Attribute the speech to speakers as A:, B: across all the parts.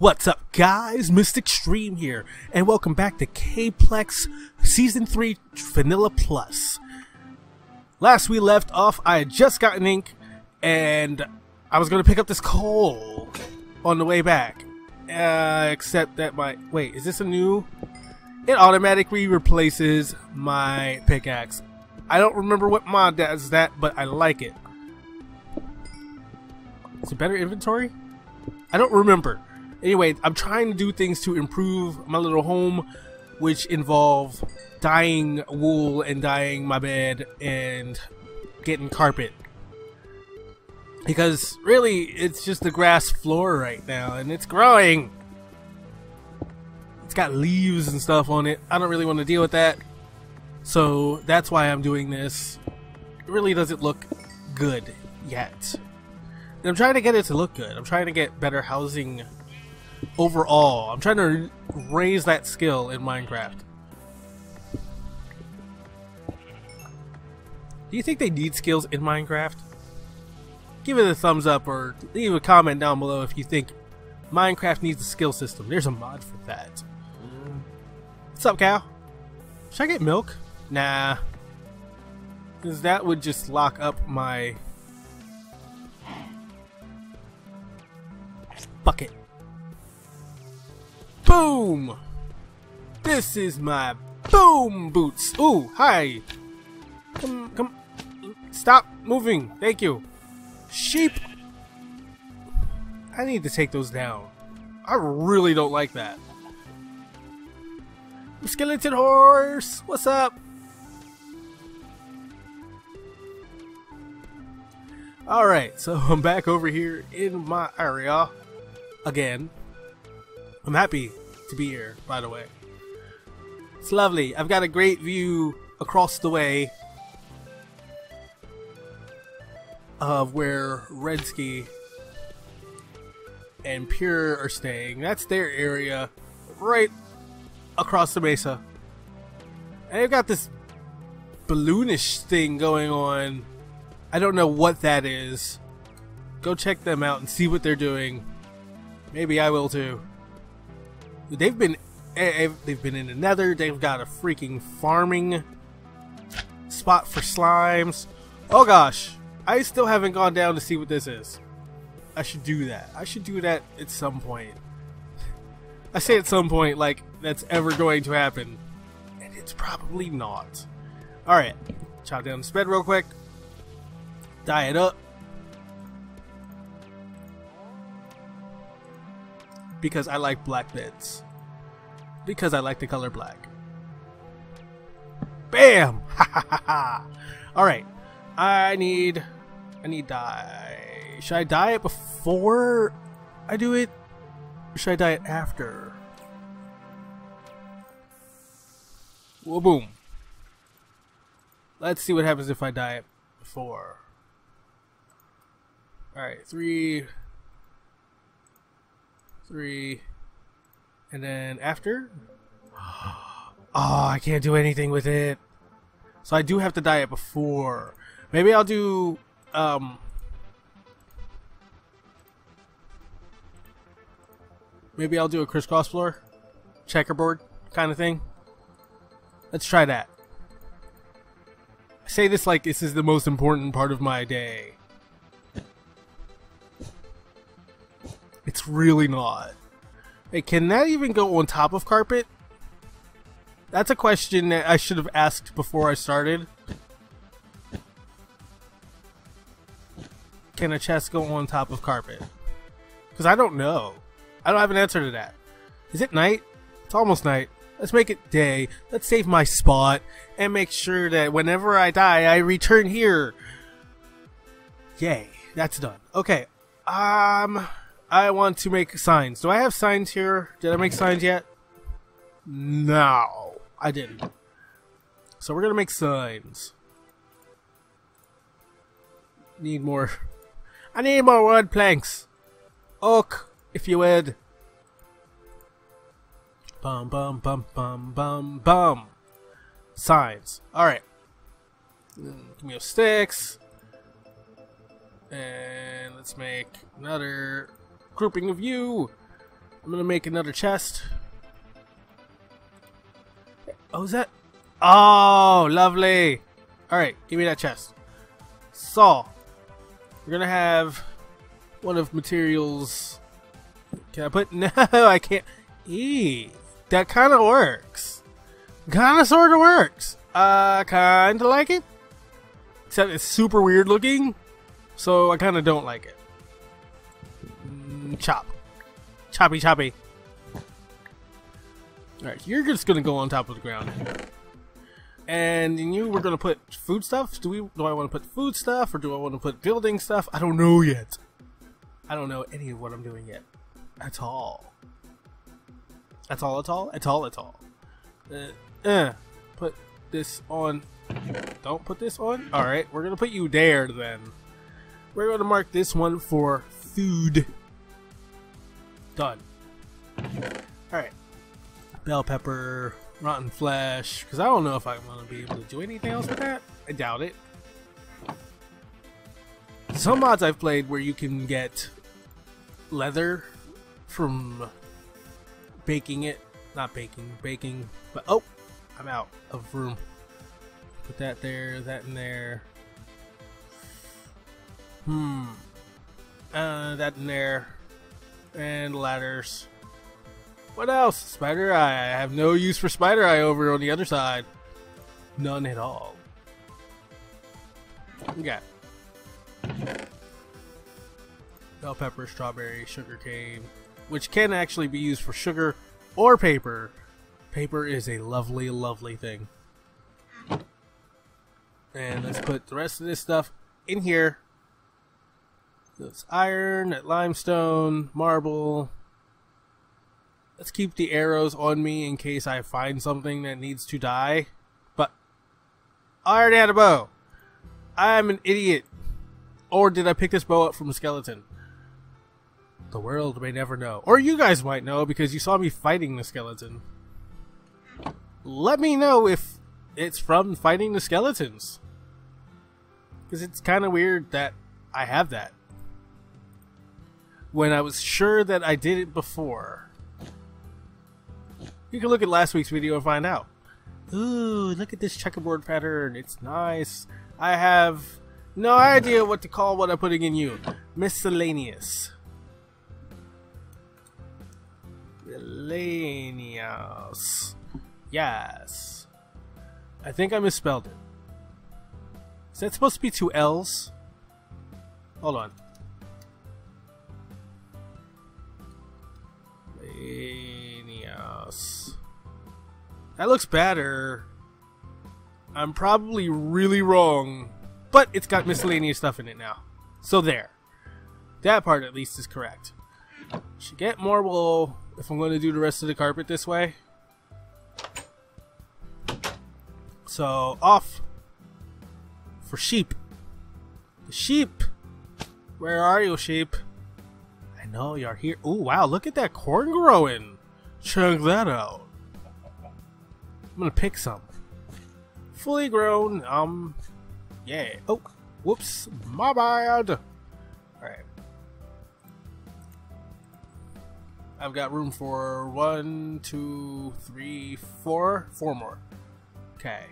A: What's up, guys? Myst Xtreme here, and welcome back to Caplex Season 3 Vanilla Plus. Last we left off, I had just gotten ink, and I was going to pick up this coal on the way back. Uh, except that my... Wait, is this a new... It automatically replaces my pickaxe. I don't remember what mod does that, but I like it. Is it better inventory? I don't remember. Anyway, I'm trying to do things to improve my little home, which involve dyeing wool and dyeing my bed and getting carpet. Because really, it's just the grass floor right now, and it's growing. It's got leaves and stuff on it. I don't really want to deal with that. So that's why I'm doing this. It really doesn't look good yet. And I'm trying to get it to look good. I'm trying to get better housing overall. I'm trying to raise that skill in Minecraft. Do you think they need skills in Minecraft? Give it a thumbs up or leave a comment down below if you think Minecraft needs a skill system. There's a mod for that. What's up, cow? Should I get milk? Nah. Because that would just lock up my Boom! This is my boom boots. Ooh, hi. Come, come. Stop moving. Thank you. Sheep. I need to take those down. I really don't like that. Skeleton horse. What's up? Alright, so I'm back over here in my area again. I'm happy to be here, by the way. It's lovely. I've got a great view across the way of where Redsky and Pure are staying. That's their area right across the mesa. And they've got this balloonish thing going on. I don't know what that is. Go check them out and see what they're doing. Maybe I will too. They've been eh, eh, they've been in the nether. They've got a freaking farming spot for slimes. Oh gosh, I still haven't gone down to see what this is. I should do that. I should do that at some point. I say at some point like that's ever going to happen. And it's probably not. Alright. Chop down this bed real quick. Dye it up. Because I like black beds. Because I like the color black. Bam! Ha ha ha ha! Alright. I need... I need dye. Should I dye it before I do it? Should I dye it after? Whoa, boom. Let's see what happens if I dye it before. Alright, three, three, and then after. Oh, I can't do anything with it. So I do have to dye it before. Maybe I'll do um Maybe I'll do a crisscross floor checkerboard kind of thing. Let's try that. I say this like this is the most important part of my day. It's really not. Hey, can that even go on top of carpet? That's a question that I should have asked before I started. Can a chest go on top of carpet? Because I don't know. I don't have an answer to that. Is it night? It's almost night. Let's make it day. Let's save my spot and make sure that whenever I die, I return here. Yay. That's done. Okay. Um... I want to make signs. Do I have signs here? Did I make signs yet? No, I didn't. So we're gonna make signs. Need more. I need more wood planks. Oak, if you would. Bum bum bum bum bum bum. Signs. Alright. Give me a sticks. And let's make another grouping of you. I'm gonna make another chest. Oh, is that? Oh, lovely. All right, give me that chest. Saw. We're gonna have one of materials. Can I put? No, I can't. E. That kind of works. Kind of, sort of works. Uh, kind of like it. Except it's super weird looking, so I kind of don't like it. Chop. Choppy, choppy. Alright, you're just gonna go on top of the ground. And you, we're gonna put food stuff. Do we? Do I want to put food stuff, or do I want to put building stuff? I don't know yet. I don't know any of what I'm doing yet. At all. That's all. At all. At all. At all. Uh, uh, put this on. Don't put this on. All right, we're gonna put you there then. We're gonna mark this one for food. Done. Alright. Bell pepper, rotten flesh, because I don't know if I'm going to be able to do anything else with that. I doubt it. Some mods I've played where you can get leather from baking it. Not baking, baking. But, oh, I'm out of room. Put that there, that in there. Hmm. Uh, that in there and ladders. What else? Spider Eye. I have no use for Spider Eye over on the other side. None at all. Okay. Bell pepper, strawberry, sugar cane, which can actually be used for sugar or paper. Paper is a lovely, lovely thing. And let's put the rest of this stuff in here that's iron, limestone, marble. Let's keep the arrows on me in case I find something that needs to die. But I already had a bow. I'm an idiot. Or did I pick this bow up from a skeleton? The world may never know. Or you guys might know because you saw me fighting the skeleton. Let me know if it's from fighting the skeletons. Because it's kind of weird that I have that when I was sure that I did it before. You can look at last week's video and find out. Ooh, look at this checkerboard pattern. It's nice. I have no idea what to call what I'm putting in you. Miscellaneous. Miscellaneous. Yes. I think I misspelled it. Is that supposed to be two L's? Hold on. Miscellaneous. That looks better. I'm probably really wrong, but it's got miscellaneous stuff in it now. So there. That part at least is correct. Should get more wool if I'm going to do the rest of the carpet this way. So off for sheep. The sheep. Where are you, sheep? Know you're here. Oh wow, look at that corn growing. Check that out. I'm gonna pick some. Fully grown, um, yeah. Oh, whoops, my bad. Alright. I've got room for one, two, three, four, four more. Okay.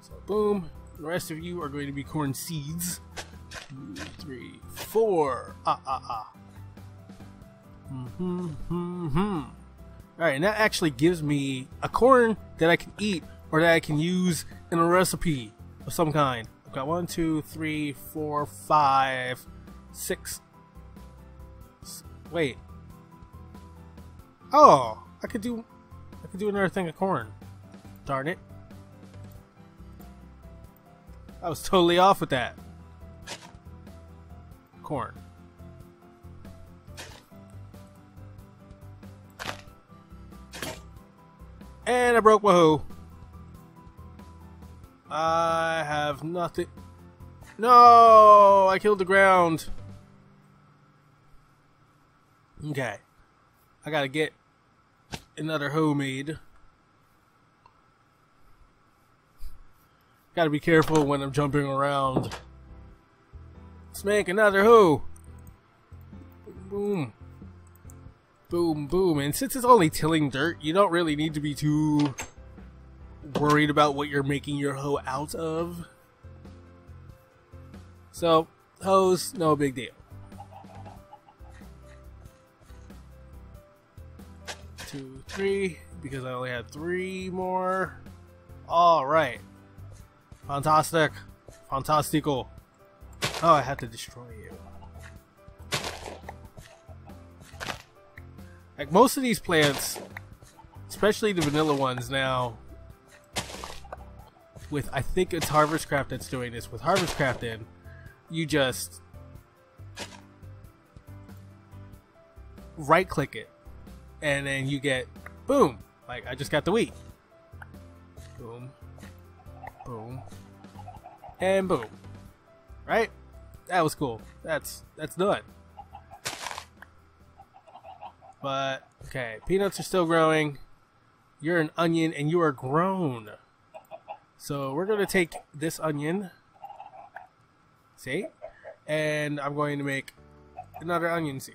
A: So, boom. The rest of you are going to be corn seeds. Two, three, four. Ah, ah, ah. Mm-hmm, mm-hmm. Alright, and that actually gives me a corn that I can eat or that I can use in a recipe of some kind. I've got one, two, three, four, five, six. Wait. Oh, I could do, I could do another thing of corn. Darn it. I was totally off with that. Corn. And I broke my hoe. I have nothing. No! I killed the ground. Okay. I gotta get another hoe made. Gotta be careful when I'm jumping around. Let's make another hoe. Boom. Boom, boom. And since it's only tilling dirt, you don't really need to be too worried about what you're making your hoe out of. So, hoes, no big deal. Two, three, because I only had three more. Alright. Fantastic. Fantastical. Oh, I have to destroy you. Like most of these plants, especially the vanilla ones now, with I think it's Harvestcraft that's doing this. With Harvestcraft in, you just right click it and then you get boom. Like I just got the wheat. Boom. Boom. And boom. Right? That was cool. That's that's done. But okay, peanuts are still growing. You're an onion and you are grown. So we're gonna take this onion. See? And I'm going to make another onion seed.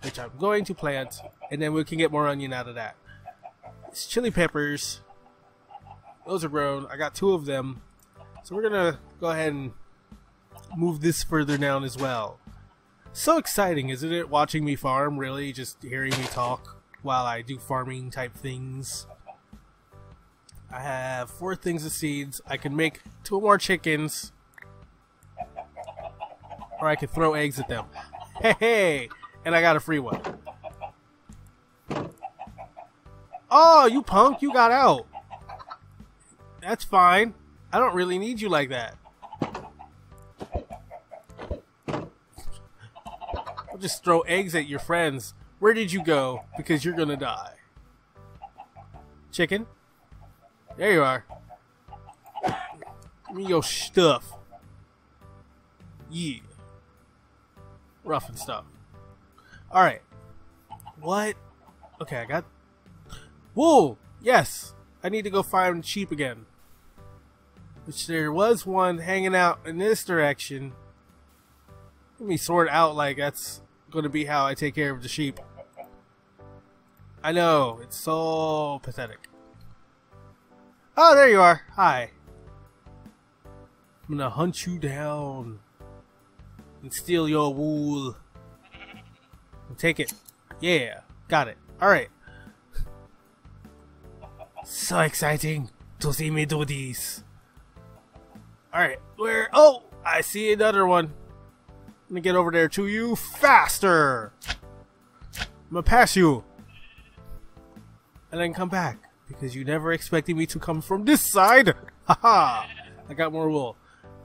A: Which I'm going to plant, and then we can get more onion out of that. It's chili peppers. Those are grown. I got two of them. So we're gonna go ahead and move this further down as well. So exciting, isn't it? Watching me farm, really, just hearing me talk while I do farming type things. I have four things of seeds. I can make two more chickens. Or I can throw eggs at them. Hey, hey! And I got a free one. Oh, you punk, you got out. That's fine. I don't really need you like that. Just throw eggs at your friends. Where did you go? Because you're gonna die. Chicken? There you are. Give me your stuff. Yeah. Rough and stuff. Alright. What? Okay, I got... Whoa! Yes! I need to go find sheep again. Which there was one hanging out in this direction. Let me sort out like that's going to be how I take care of the sheep. I know, it's so pathetic. Oh, there you are. Hi. I'm gonna hunt you down and steal your wool. And Take it. Yeah, got it. Alright. So exciting to see me do this. Alright, where? Oh, I see another one. Me get over there to you faster. I'm gonna pass you. And then come back. Because you never expected me to come from this side. Haha. I got more wool.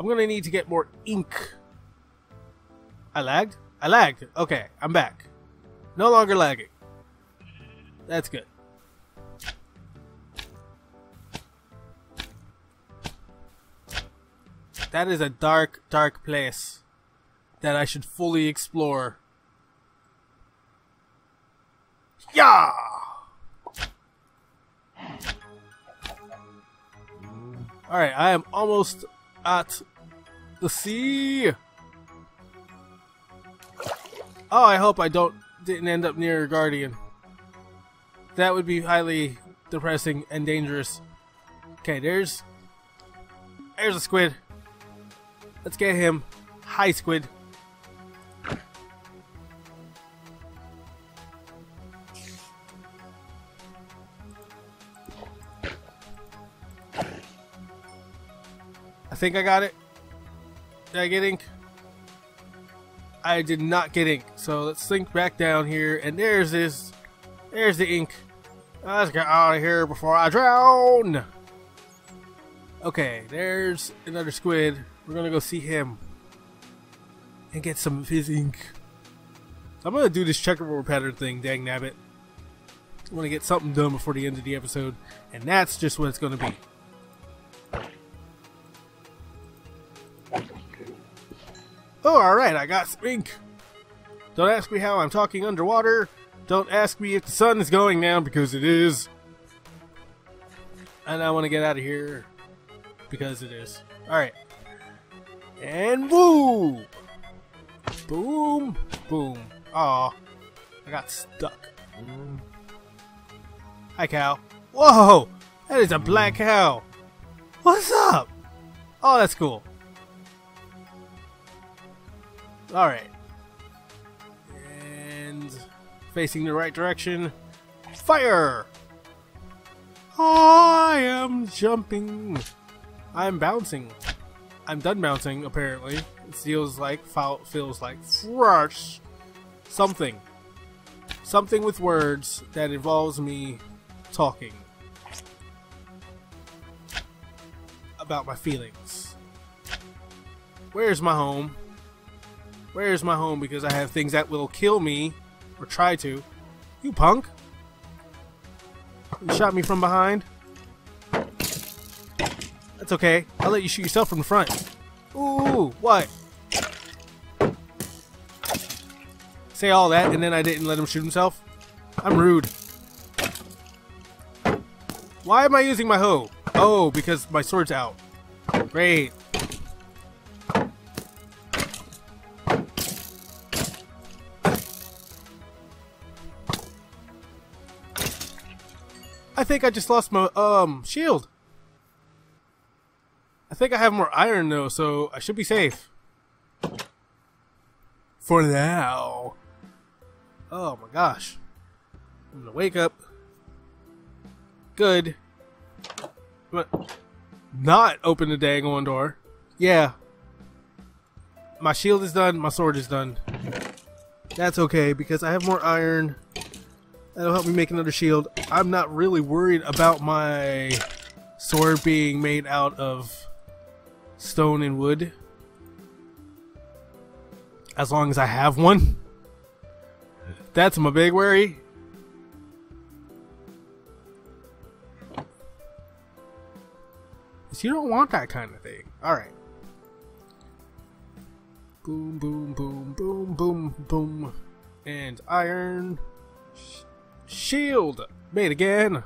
A: I'm gonna need to get more ink. I lagged? I lagged. Okay, I'm back. No longer lagging. That's good. That is a dark, dark place that I should fully explore. Yeah! Alright, I am almost at the sea. Oh, I hope I don't didn't end up near a guardian. That would be highly depressing and dangerous. Okay, there's there's a squid. Let's get him. Hi, squid. Think I got it. Did I get ink? I did not get ink. So let's sink back down here. And there's this. There's the ink. Let's get out of here before I drown. Okay, there's another squid. We're gonna go see him. And get some of his ink. I'm gonna do this checkerboard pattern thing, dang nabbit. I want to get something done before the end of the episode. And that's just what it's gonna be. Oh, alright, I got some ink. Don't ask me how I'm talking underwater. Don't ask me if the sun is going down, because it is. And I want to get out of here, because it is. Alright. And woo! Boom! Boom. Aw. I got stuck. Hi, cow. Whoa! That is a black cow. What's up? Oh, that's cool. Alright. And facing the right direction. Fire! I am jumping. I'm bouncing. I'm done bouncing, apparently. It feels like feels like rush. something. Something with words that involves me talking about my feelings. Where's my home? Where's my home? Because I have things that will kill me or try to. You punk! You shot me from behind. That's okay. I'll let you shoot yourself from the front. Ooh, what? Say all that and then I didn't let him shoot himself? I'm rude. Why am I using my hoe? Oh, because my sword's out. Great. Think I just lost my um shield. I think I have more iron though, so I should be safe. For now. Oh my gosh. I'm gonna wake up. Good. But not open the daggone door. Yeah. My shield is done, my sword is done. That's okay because I have more iron That'll help me make another shield. I'm not really worried about my sword being made out of stone and wood. As long as I have one. That's my big worry. you don't want that kind of thing. Alright. Boom, boom, boom, boom, boom, boom. And iron. Shield! Made again!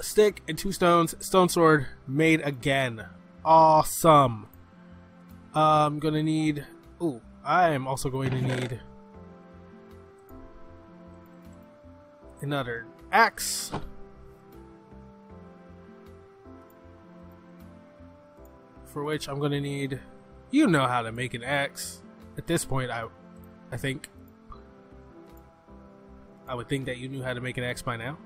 A: Stick and two stones. Stone sword made again. Awesome. I'm gonna need... Ooh, I am also going to need... Another axe. For which I'm gonna need... You know how to make an axe. At this point, I, I think. I would think that you knew how to make an axe by now.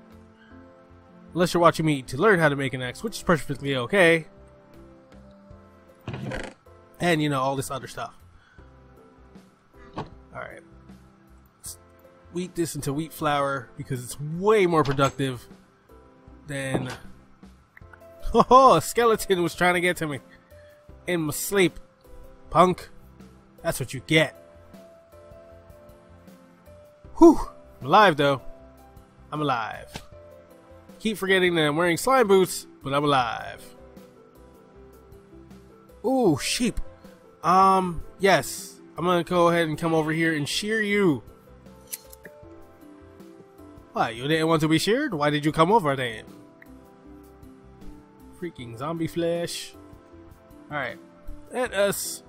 A: Unless you're watching me to learn how to make an axe, which is perfectly okay. And, you know, all this other stuff. Alright. Wheat this into wheat flour because it's way more productive than... Oh, a skeleton was trying to get to me. In my sleep. Punk. That's what you get. Whew. I'm alive though. I'm alive. Keep forgetting that I'm wearing slime boots, but I'm alive. Ooh, sheep. Um, yes. I'm gonna go ahead and come over here and shear you. What, you didn't want to be sheared? Why did you come over then? Freaking zombie flesh. Alright. Let us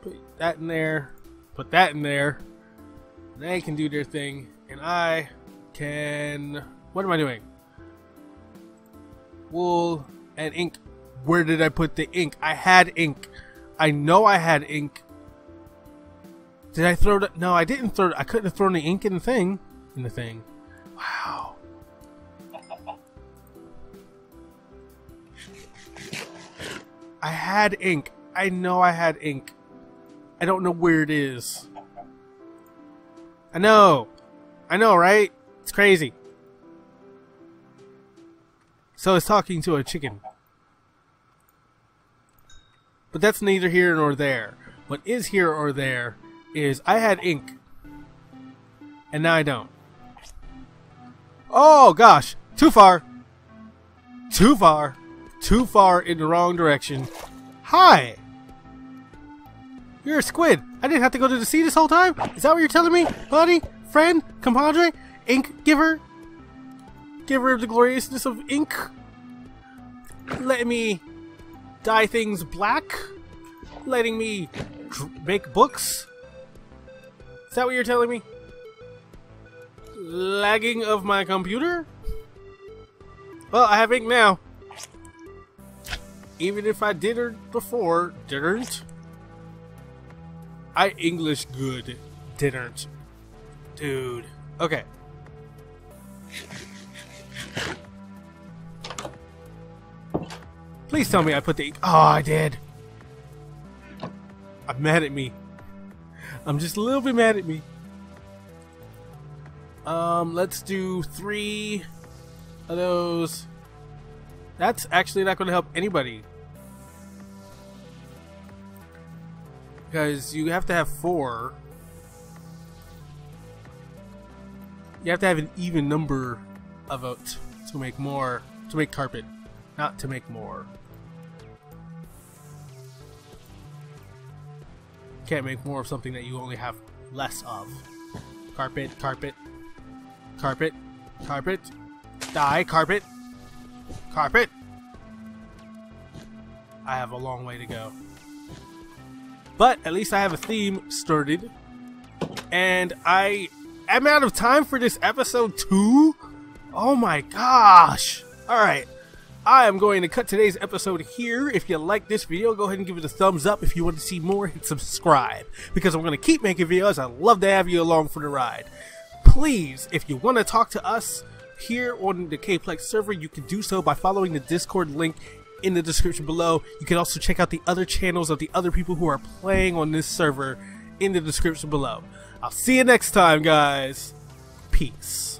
A: put that in there. Put that in there. They can do their thing and I can... What am I doing? Wool and ink. Where did I put the ink? I had ink. I know I had ink. Did I throw it? No, I didn't throw it. I couldn't have thrown the ink in the thing. In the thing. Wow. I had ink. I know I had ink. I don't know where it is. I know. I know, right? It's crazy. So it's talking to a chicken. But that's neither here nor there. What is here or there is I had ink. And now I don't. Oh gosh! Too far! Too far! Too far in the wrong direction. Hi! You're a squid. I didn't have to go to the sea this whole time? Is that what you're telling me, buddy? Friend, compadre, ink giver, giver of the gloriousness of ink, Let me dye things black, letting me make books. Is that what you're telling me? Lagging of my computer? Well, I have ink now. Even if I did it before, didn't. I English good, didn't. Dude. Okay. Please tell me I put the. Oh, I did. I'm mad at me. I'm just a little bit mad at me. Um, let's do three of those. That's actually not going to help anybody. Because you have to have four. You have to have an even number of it to make more, to make carpet, not to make more. can't make more of something that you only have less of. Carpet, carpet, carpet, carpet, die, carpet, carpet. I have a long way to go. But at least I have a theme started. And I am out of time for this episode too? Oh my gosh. Alright. I am going to cut today's episode here. If you like this video, go ahead and give it a thumbs up. If you want to see more, hit subscribe. Because I'm going to keep making videos. I'd love to have you along for the ride. Please, if you want to talk to us here on the Caplex server, you can do so by following the Discord link in the description below. You can also check out the other channels of the other people who are playing on this server in the description below. I'll see you next time, guys. Peace.